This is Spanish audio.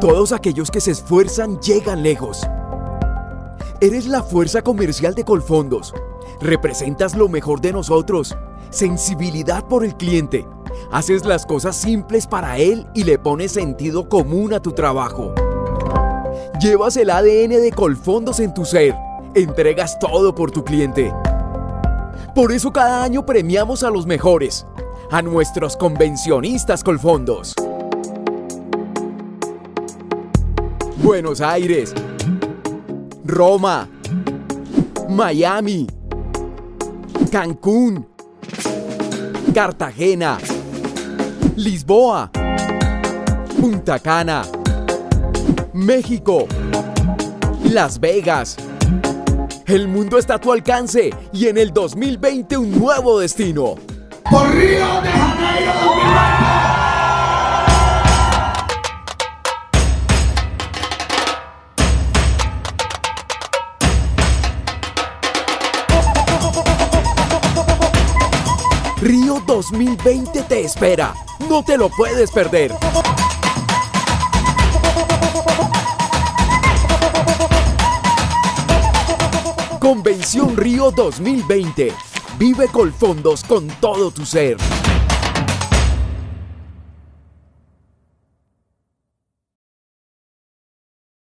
Todos aquellos que se esfuerzan llegan lejos. Eres la fuerza comercial de Colfondos. Representas lo mejor de nosotros. Sensibilidad por el cliente. Haces las cosas simples para él y le pones sentido común a tu trabajo. Llevas el ADN de Colfondos en tu ser. Entregas todo por tu cliente. Por eso cada año premiamos a los mejores, a nuestros convencionistas Colfondos. Buenos Aires, Roma, Miami, Cancún, Cartagena, Lisboa, Punta Cana, México, Las Vegas. El mundo está a tu alcance y en el 2020 un nuevo destino. Por Río de Janeiro Río 2020 te espera. No te lo puedes perder. Convención Río 2020. Vive Colfondos con todo tu ser.